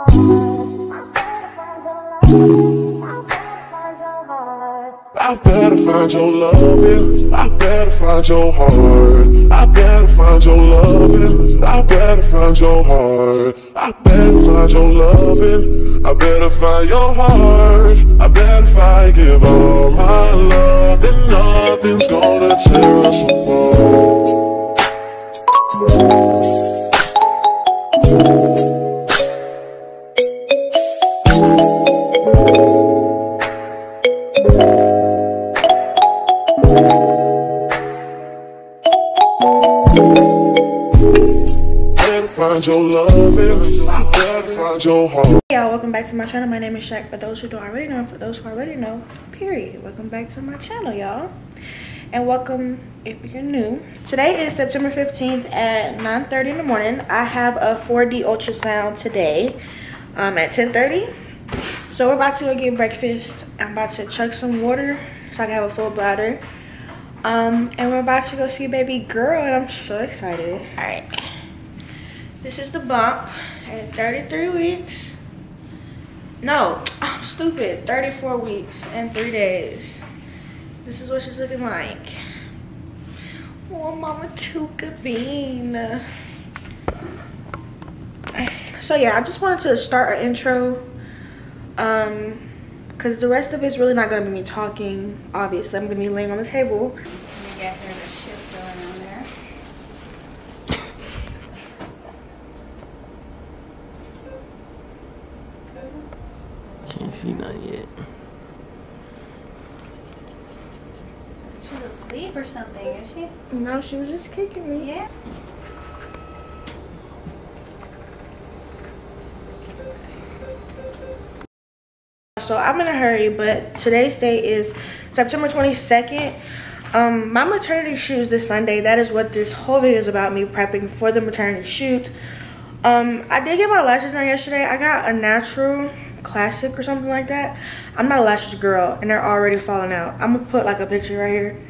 I better find your loving. I better find your heart. I better find your loving. I better find your heart. I better find your loving. I better find your heart. I better find give all my love, and nothing's gonna tear us apart. Heart. Y'all, welcome back to my channel. My name is Shak. For those who don't already know, for those who already know, period. Welcome back to my channel, y'all. And welcome if you're new. Today is September 15th at 9.30 in the morning. I have a 4D ultrasound today um, at 10.30. So we're about to go get breakfast. I'm about to chug some water so I can have a full bladder. Um, and we're about to go see baby girl and I'm so excited. All right. This is the bump at 33 weeks. No, I'm stupid. 34 weeks and three days. This is what she's looking like. Oh, Mama Tuka Bean. So yeah, I just wanted to start an intro. Um, because the rest of it's really not gonna be me talking. Obviously, I'm gonna be laying on the table. Can't see none yet. She's asleep or something, is she? No, she was just kicking me. Yeah. So I'm in a hurry, but today's date is September 22nd. Um, my maternity shoot is this Sunday. That is what this whole video is about, me prepping for the maternity shoot. Um, I did get my lashes done yesterday. I got a natural classic or something like that. I'm not a lashes girl and they're already falling out. I'm gonna put like a picture right here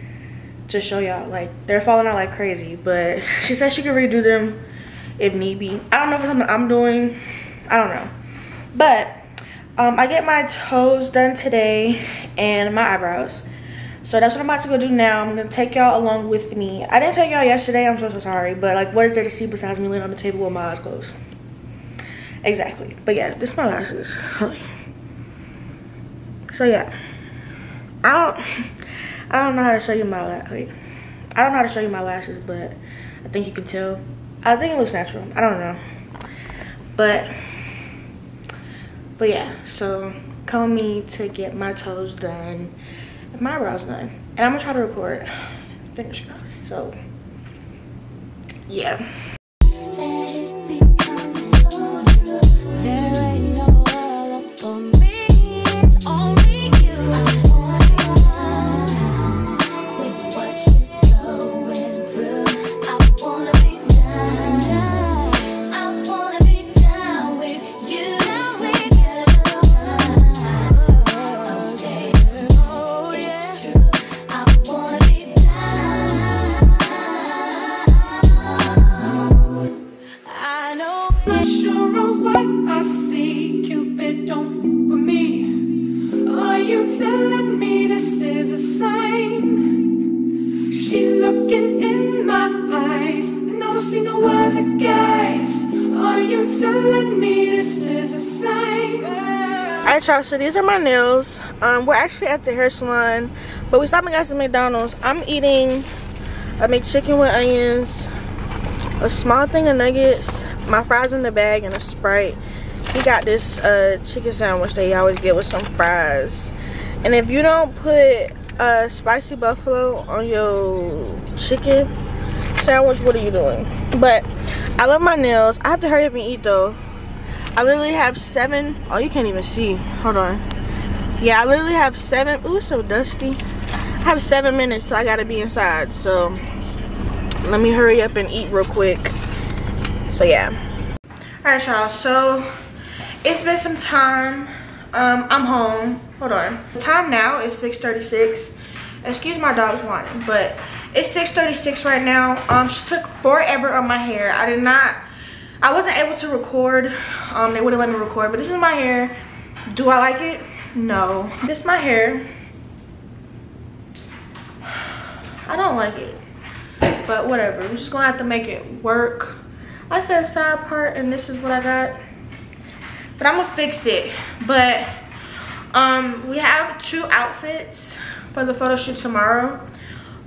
to show y'all. Like they're falling out like crazy, but she said she could redo them if need be. I don't know if it's something I'm doing. I don't know. But um, I get my toes done today and my eyebrows. So that's what I'm about to go do now. I'm gonna take y'all along with me. I didn't tell y'all yesterday, I'm so, so sorry. But like, what is there to see besides me laying on the table with my eyes closed? Exactly. But yeah, this is my lashes. So yeah. I don't I don't know how to show you my like I don't know how to show you my lashes, but I think you can tell. I think it looks natural. I don't know. But but yeah, so call me to get my toes done my eyebrows done. And I'm gonna try to record fingers crossed. So yeah. Alright y'all, so these are my nails. Um, we're actually at the hair salon, but we stopped and got some McDonald's. I'm eating a McChicken with onions, a small thing of nuggets, my fries in the bag, and a Sprite. He got this uh, chicken sandwich that he always get with some fries. And if you don't put a spicy buffalo on your chicken sandwich, what are you doing? But I love my nails. I have to hurry up and eat though I literally have seven. Oh, you can't even see. Hold on. Yeah, I literally have seven. Ooh, so dusty. I have seven minutes till I gotta be inside. So let me hurry up and eat real quick. So yeah. Alright, y'all. So it's been some time. Um, I'm home. Hold on. The time now is 6:36. Excuse my dog's whining, but it's 6:36 right now. Um, she took forever on my hair. I did not I wasn't able to record. Um, they wouldn't let me record, but this is my hair. Do I like it? No. This is my hair. I don't like it, but whatever. I'm just gonna have to make it work. I said side part and this is what I got. But I'm gonna fix it. But um, we have two outfits for the photo shoot tomorrow.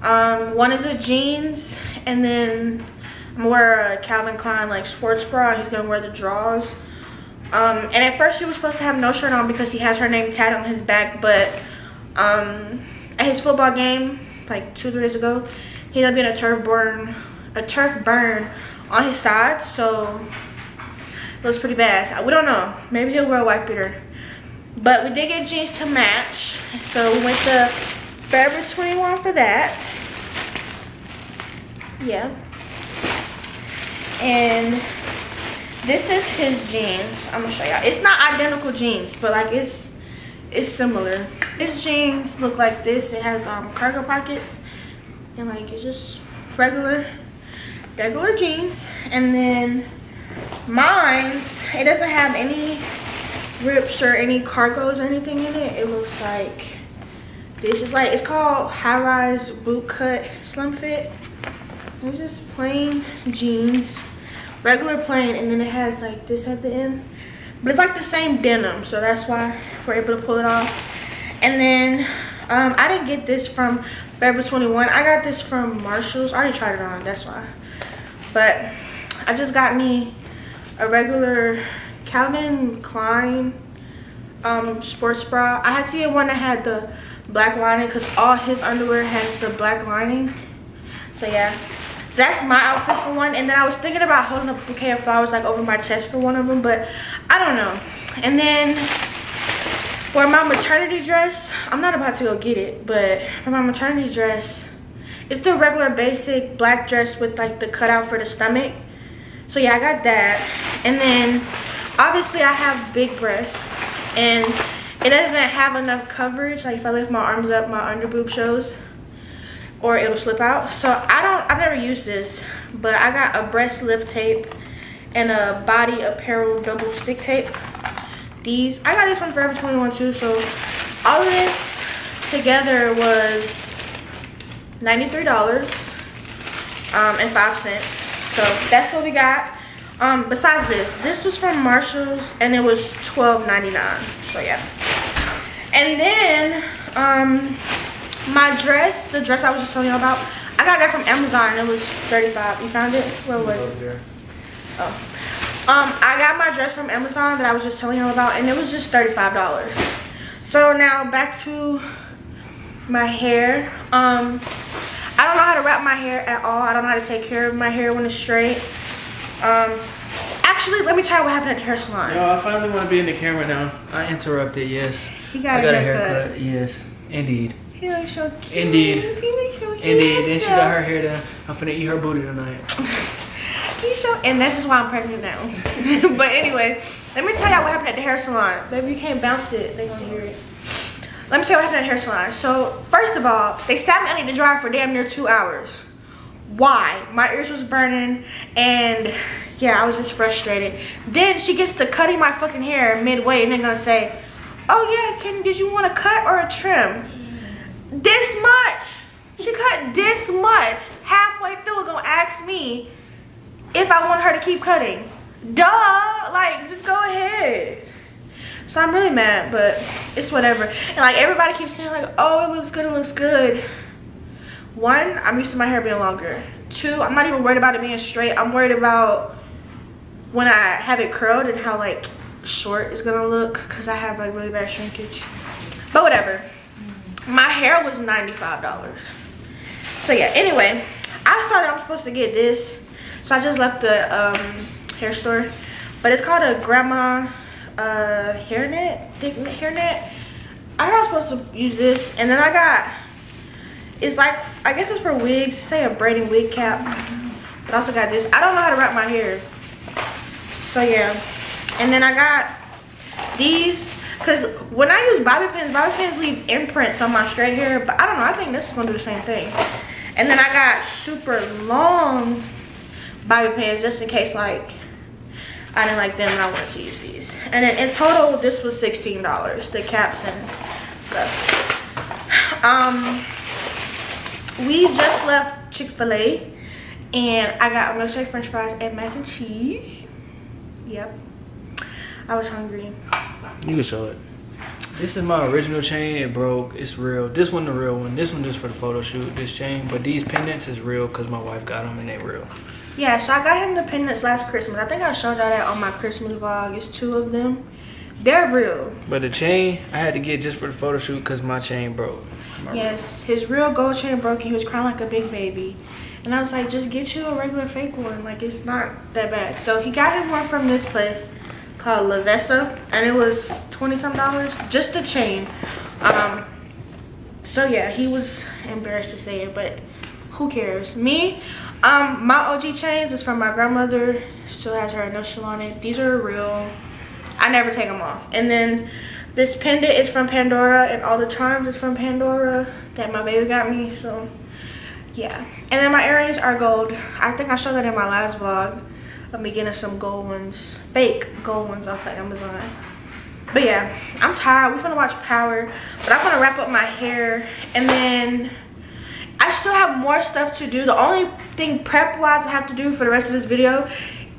Um, one is a jeans and then I'm gonna wear a Calvin Klein like sports bra. He's gonna wear the drawers. Um, and at first he was supposed to have no shirt on because he has her name tatted on his back. But um, at his football game, like two, three days ago, he ended up getting a turf burn, a turf burn on his side. So it was pretty bad. We don't know. Maybe he'll wear a wife beater. But we did get jeans to match. So we went to Forever 21 for that. Yeah. And this is his jeans. I'm gonna show y'all. It's not identical jeans, but like it's it's similar. His jeans look like this. It has um cargo pockets and like it's just regular regular jeans. And then mine's it doesn't have any rips or any cargos or anything in it. It looks like this is like it's called high rise boot cut slim fit. It's just plain jeans, regular plain, and then it has like this at the end. But it's like the same denim, so that's why we're able to pull it off. And then um, I didn't get this from Forever 21. I got this from Marshalls. I already tried it on, that's why. But I just got me a regular Calvin Klein um, sports bra. I had to get one that had the black lining because all his underwear has the black lining. So yeah, so that's my outfit for one. And then I was thinking about holding a bouquet of flowers like over my chest for one of them, but I don't know. And then for my maternity dress, I'm not about to go get it, but for my maternity dress, it's the regular basic black dress with like the cutout for the stomach. So yeah, I got that. And then obviously I have big breasts and it doesn't have enough coverage. Like if I lift my arms up, my under boob shows or it'll slip out. So I don't, I've never used this, but I got a breast lift tape and a body apparel double stick tape. These, I got this one Forever 21 too. So all of this together was $93 um, and 5 cents. So that's what we got. Um, besides this, this was from Marshalls and it was $12.99. So yeah. And then, um, my dress, the dress I was just telling you about, I got that from Amazon. It was 35 You found it? Where was it? Oh. Um, I got my dress from Amazon that I was just telling you about, and it was just $35. So now back to my hair. Um, I don't know how to wrap my hair at all. I don't know how to take care of my hair when it's straight. Um, actually, let me tell you what happened at the hair salon. Yo, I finally want to be in the camera now. I interrupted, yes. He got I got a a haircut. haircut, yes. Indeed. He looks so cute. Indeed. He looks so cute. Indeed. Then she got her hair done. I'm finna eat her booty tonight. He's so, and that's just why I'm pregnant now. but anyway, let me tell y'all what happened at the hair salon. Baby, you can't bounce it. They gonna hear it. Let me tell you what happened at the hair salon. So, first of all, they sat me under the dryer for damn near two hours. Why? My ears was burning and yeah, I was just frustrated. Then she gets to cutting my fucking hair midway and they're gonna say, oh yeah, Kenny, did you want a cut or a trim? This much. She cut this much. Halfway through, gonna ask me if I want her to keep cutting. Duh, like just go ahead. So I'm really mad, but it's whatever. And like everybody keeps saying like, oh, it looks good, it looks good. One, I'm used to my hair being longer. Two, I'm not even worried about it being straight. I'm worried about when I have it curled and how like short it's gonna look because I have like really bad shrinkage. But whatever. My hair was $95. So yeah, anyway, I saw that I'm supposed to get this. So I just left the um, hair store. But it's called a grandma uh, hairnet, thick hairnet. I was supposed to use this. And then I got, it's like, I guess it's for wigs. Say a braiding wig cap. But I also got this. I don't know how to wrap my hair. So yeah. And then I got these. Because when I use bobby pins, bobby pins leave imprints on my straight hair. But I don't know. I think this is going to do the same thing. And then I got super long bobby pins just in case like I didn't like them and I wanted to use these. And then in total, this was $16, the caps and stuff. Um, we just left Chick-fil-A and I got milkshake, french fries, and mac and cheese. Yep. I was hungry. You can show it. This is my original chain. It broke. It's real. This one the real one. This one just for the photo shoot. This chain, but these pendants is real because my wife got them and they real. Yeah, so I got him the pendants last Christmas. I think I showed y'all that on my Christmas vlog. It's two of them. They're real. But the chain I had to get just for the photo shoot because my chain broke. My Yes, his real gold chain broke and he was crying like a big baby. And I was like, just get you a regular fake one. Like, it's not that bad. So he got him one from this place called Lavessa. And it was 20 some dollars. Just a chain. Um, so yeah, he was embarrassed to say it, but who cares? Me, um, my OG chains is from my grandmother. Still has her initial on it. These are real. I never take them off. And then this pendant is from Pandora and all the charms is from Pandora that my baby got me. So yeah. And then my earrings are gold. I think I showed that in my last vlog me getting some gold ones, fake gold ones off of Amazon. But yeah, I'm tired. We're gonna watch Power, but I'm gonna wrap up my hair and then I still have more stuff to do. The only thing prep-wise I have to do for the rest of this video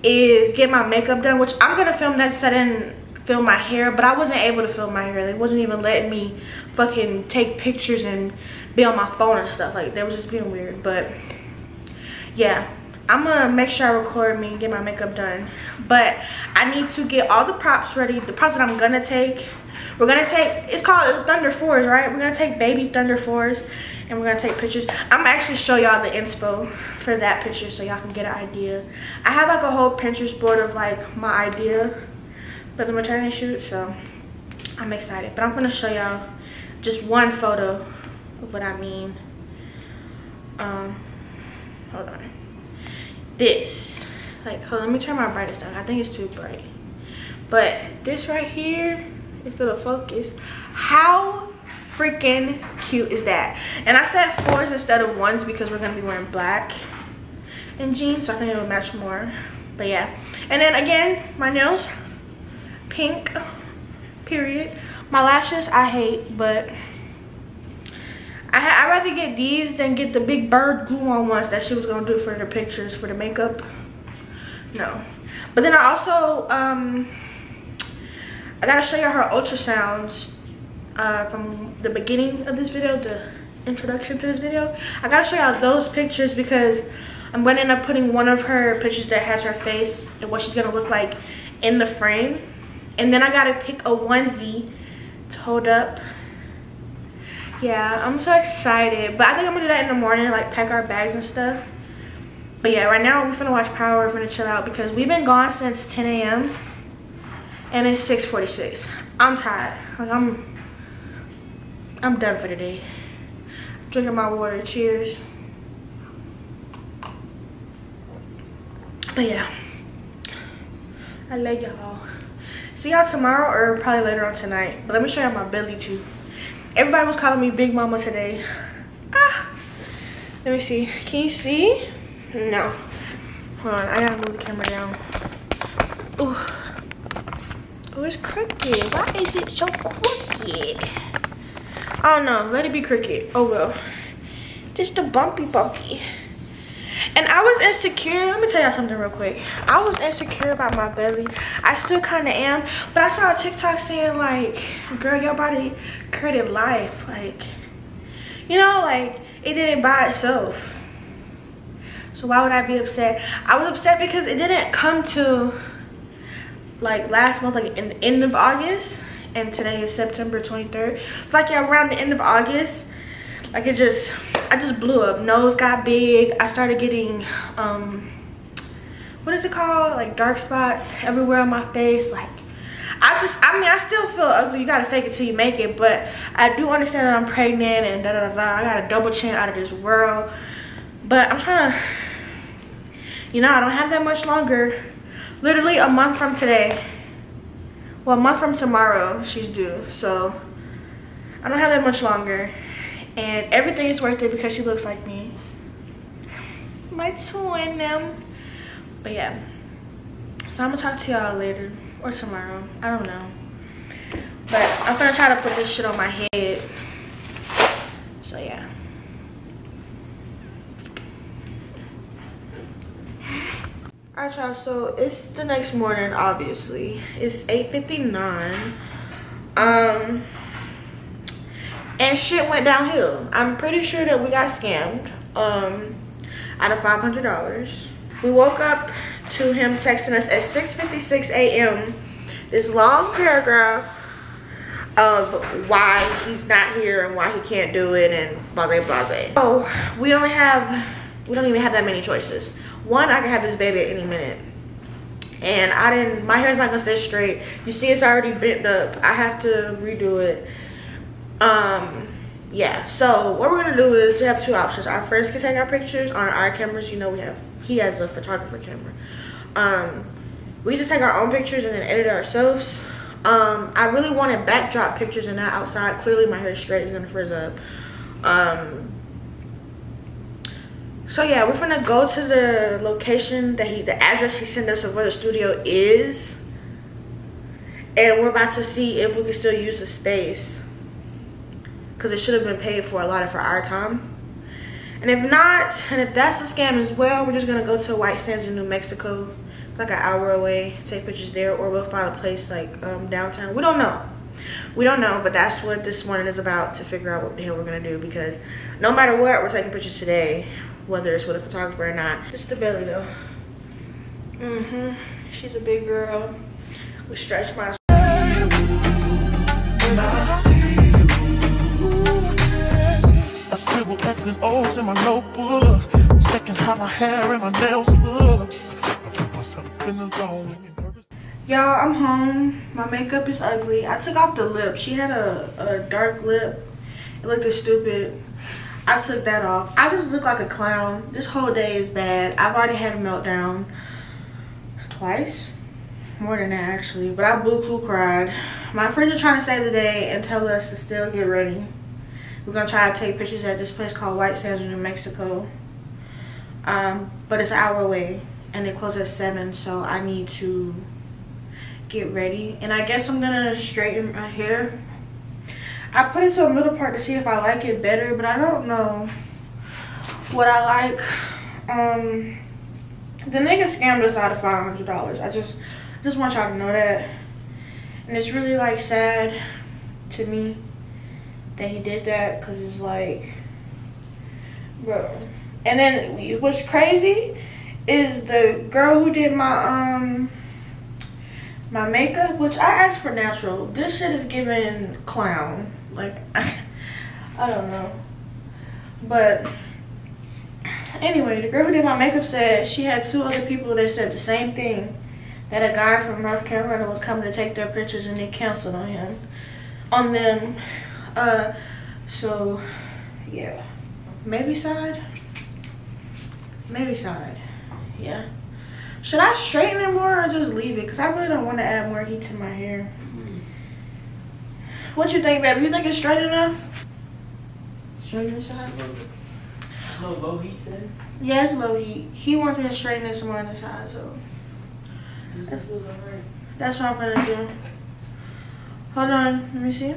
is get my makeup done, which I'm gonna film that since I didn't film my hair, but I wasn't able to film my hair. They wasn't even letting me fucking take pictures and be on my phone and stuff. Like, they was just being weird, but yeah. I'm gonna make sure I record me and get my makeup done. But I need to get all the props ready. The props that I'm gonna take. We're gonna take, it's called Thunder Fours, right? We're gonna take baby Thunder Fours and we're gonna take pictures. I'm gonna actually show y'all the inspo for that picture so y'all can get an idea. I have like a whole Pinterest board of like my idea for the maternity shoot, so I'm excited. But I'm gonna show y'all just one photo of what I mean. Um, hold on. This, like, hold on, let me turn my brightness down. I think it's too bright. But this right here, if it'll focus, how freaking cute is that? And I said fours instead of ones because we're gonna be wearing black and jeans, so I think it'll match more. But yeah, and then again, my nails, pink, period. My lashes, I hate, but I I'd rather get these than get the big bird glue on ones that she was gonna do for the pictures for the makeup. No, but then I also um I gotta show you her ultrasounds uh, from the beginning of this video, the introduction to this video. I gotta show y'all those pictures because I'm gonna end up putting one of her pictures that has her face and what she's gonna look like in the frame. And then I gotta pick a onesie to hold up. Yeah, I'm so excited. But I think I'm gonna do that in the morning, like pack our bags and stuff. But yeah, right now we're gonna watch Power, we're gonna chill out because we've been gone since 10 a.m. And it's 6.46. I'm tired. Like I'm I'm done for the day. Drinking my water. Cheers. But yeah. I love y'all. See y'all tomorrow or probably later on tonight. But let me show y'all my belly too. Everybody was calling me Big Mama today. Ah. Let me see. Can you see? No. Hold on. I gotta move the camera down. Ooh. Oh, it's crooked. Why is it so crooked? I don't know. Let it be crooked. Oh well. Just a bumpy bumpy. And I was insecure. Let me tell y'all something real quick. I was insecure about my belly. I still kind of am. But I saw a TikTok saying like, girl, your body created life. Like, you know, like it didn't by itself. So why would I be upset? I was upset because it didn't come to like last month, like in the end of August. And today is September 23rd. It's like around the end of August. Like it just, I just blew up. Nose got big. I started getting, um, what is it called? Like dark spots everywhere on my face. Like, I just, I mean, I still feel ugly. You gotta fake it till you make it. But I do understand that I'm pregnant and da da da da. I got a double chin out of this world. But I'm trying to, you know, I don't have that much longer. Literally a month from today. Well, a month from tomorrow, she's due. So, I don't have that much longer. And everything is worth it because she looks like me. My twin them. But yeah. So I'm gonna talk to y'all later or tomorrow. I don't know. But I'm gonna try to put this shit on my head. So yeah. Alright y'all, so it's the next morning obviously. It's 8.59. Um and shit went downhill. I'm pretty sure that we got scammed um out of $500. We woke up to him texting us at 6.56 a.m. This long paragraph of why he's not here and why he can't do it and blase blase. So we only have, we don't even have that many choices. One, I can have this baby at any minute. And I didn't, my hair's not gonna stay straight. You see it's already bent up. I have to redo it. Um, yeah, so what we're gonna do is we have two options. Our friends can take our pictures on our cameras. You know we have, he has a photographer camera. Um, we just take our own pictures and then edit it ourselves. Um, I really wanted backdrop pictures and not outside. Clearly my hair straight is gonna frizz up. Um, so yeah, we're gonna go to the location that he, the address he sent us of where the studio is. And we're about to see if we can still use the space. Cause it should have been paid for a lot of for our time. And if not, and if that's a scam as well, we're just gonna go to White Sands in New Mexico. It's like an hour away, take pictures there, or we'll find a place like um, downtown. We don't know. We don't know, but that's what this morning is about to figure out what the hell we're gonna do because no matter what, we're taking pictures today, whether it's with a photographer or not. It's the belly though. Mm-hmm. She's a big girl with stretch marks. Scribble X and O's in my notebook, checking how my hair and my nails look. I feel myself in the zone. Y'all, I'm home. My makeup is ugly. I took off the lip. She had a, a dark lip. It looked stupid. I took that off. I just look like a clown. This whole day is bad. I've already had a meltdown twice. More than that, actually. But I boo-hoo cried. My friends are trying to save the day and tell us to still get ready. We're to try to take pictures at this place called White Sands in New Mexico. Um, but it's an hour away. And they close at 7, so I need to get ready. And I guess I'm to straighten my hair. I put it to a middle part to see if I like it better, but I don't know what I like. Um, the nigga scammed us out of $500. I just, just want y'all to know that. And it's really like sad to me that he did that because it's like, bro. And then what's crazy is the girl who did my, um, my makeup, which I asked for natural. This shit is giving clown. Like, I don't know. But anyway, the girl who did my makeup said she had two other people that said the same thing. That a guy from North Carolina was coming to take their pictures and they canceled on him. On them. Uh, so, yeah. Maybe side? Maybe side. Yeah. Should I straighten it more or just leave it? Because I really don't want to add more heat to my hair. What you think, baby? You think it's straight enough? Straighten this side? No low heat today? Yeah, it's low heat. He wants me to straighten this more on the side, so. That's what I'm gonna do. Hold on, let me see.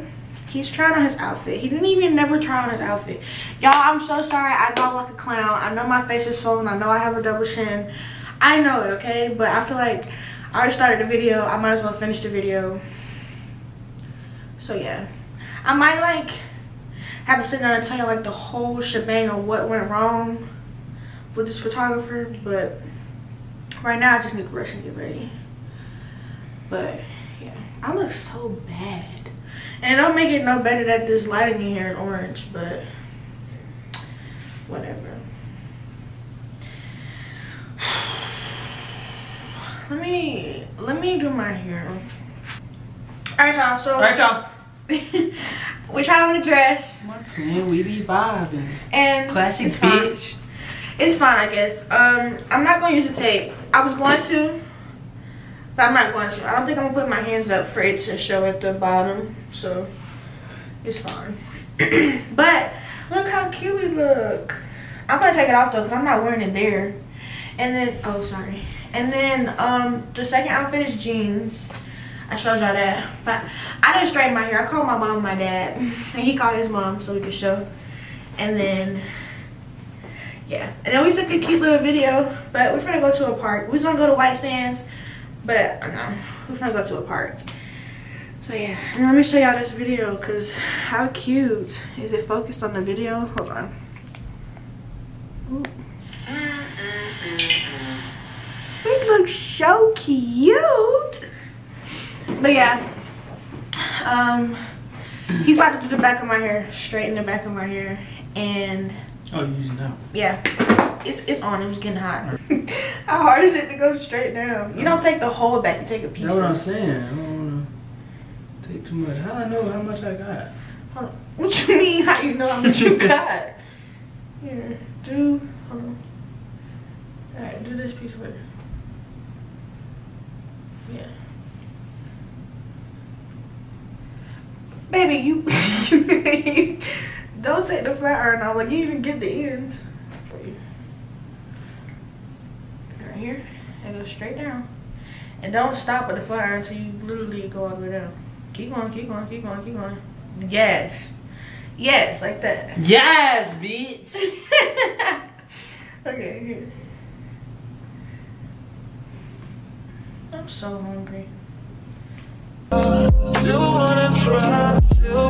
He's trying on his outfit. He didn't even never try on his outfit. Y'all, I'm so sorry. I know I'm like a clown. I know my face is swollen. I know I have a double chin. I know it, okay? But I feel like I already started the video. I might as well finish the video. So yeah. I might like have to sit down and tell you like the whole shebang of what went wrong with this photographer. But right now I just need to brush and get ready. But yeah. I look so bad. And it don't make it no better that this lighting in here is orange, but whatever. Let me let me do my hair. Alright y'all, so Alright, y'all. we tried on the dress My twin, we be vibing. and Classic it's fine. bitch. It's fine, I guess. Um, I'm not gonna use the tape. I was going to, but I'm not going to. I don't think I'm gonna put my hands up for it to show at the bottom, so it's fine. but look how cute we look. I'm gonna take it off though, cause I'm not wearing it there. And then, oh sorry. And then um, the second outfit is jeans. I showed y'all that. But I didn't straighten my hair. I called my mom and my dad. And he called his mom so we could show. And then, yeah. And then we took a cute little video. But we're gonna go to a park. We was gonna go to White Sands. But, I know. We're gonna go to a park. So yeah, and let me show y'all this video because how cute. Is it focused on the video? Hold on. Ooh. We look so cute. But yeah, um, he's about to do the back of my hair, straighten the back of my hair, and Oh, you using that? yeah, it's it's on. It was getting hot. How hard is it to go straight down? You don't take the whole back. You take a piece. That's what I'm saying. I don't wanna take too much. How do I know how much I got? Hold on. What you mean? How you know how much you got? Here, do. Hold on. All right, do this piece first. Yeah. Baby, you don't take the flat iron off. Like you even get the ends. Right here, and go straight down. And don't stop at the fire until you literally go all the way down. Keep going, keep going, keep going, keep going. Yes. Yes, like that. Yes, bitch. okay, here. I'm so hungry. Still wanna try, still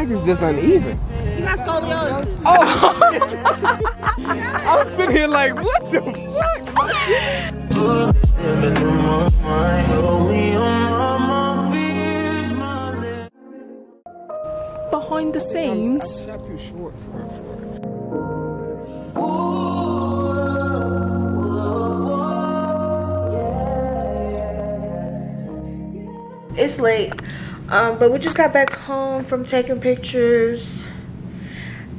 back is just uneven. You got scoliosis. Oh. I'm sitting here like, what the fuck? Put them in my mind. Only on my fears, my lips. behind the scenes. Too short. For it. It's late, um, but we just got back home from taking pictures.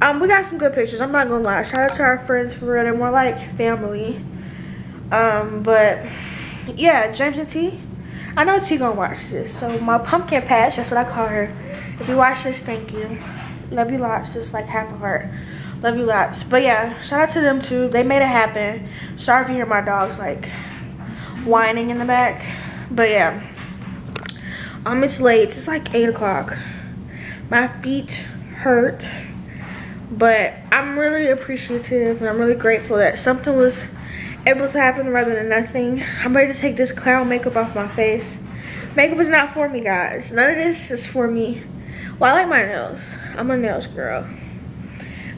Um, we got some good pictures. I'm not gonna lie. Shout out to our friends for real. They're more like family. Um, but yeah, James and T. I know T gonna watch this. So my pumpkin patch, that's what I call her. If you watch this, thank you. Love you lots. Just like half a heart. Love you lots. But yeah, shout out to them too. They made it happen. Sorry if you hear my dogs like whining in the back. But yeah. Um, it's late. It's like 8 o'clock. My feet hurt. But I'm really appreciative and I'm really grateful that something was able to happen rather than nothing. I'm ready to take this clown makeup off my face. Makeup is not for me, guys. None of this is for me. Well, I like my nails. I'm a nails girl.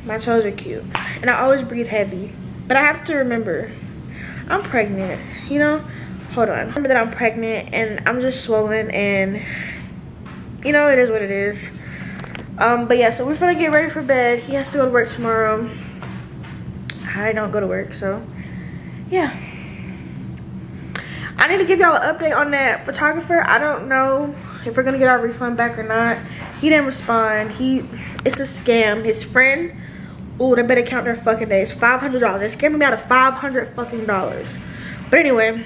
My toes are cute. And I always breathe heavy. But I have to remember, I'm pregnant, you know? Hold on. Remember that I'm pregnant and I'm just swollen and, you know, it is what it is. Um, but yeah, so we're gonna get ready for bed. He has to go to work tomorrow. I don't go to work, so yeah. I need to give y'all an update on that photographer. I don't know if we're gonna get our refund back or not. He didn't respond. He, it's a scam. His friend, oh, they better count their fucking days. $500. They scammed me out of 500 fucking dollars. But anyway,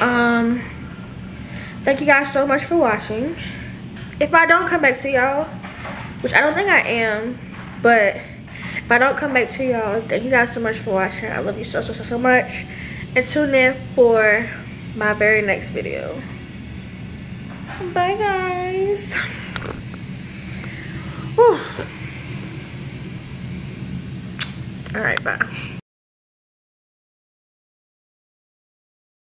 um, thank you guys so much for watching. If I don't come back to y'all, which I don't think I am, but if I don't come back to y'all, thank you guys so much for watching. I love you so, so, so, so much. And tune in for my very next video. Bye, guys. Whew. All right, bye.